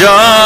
John.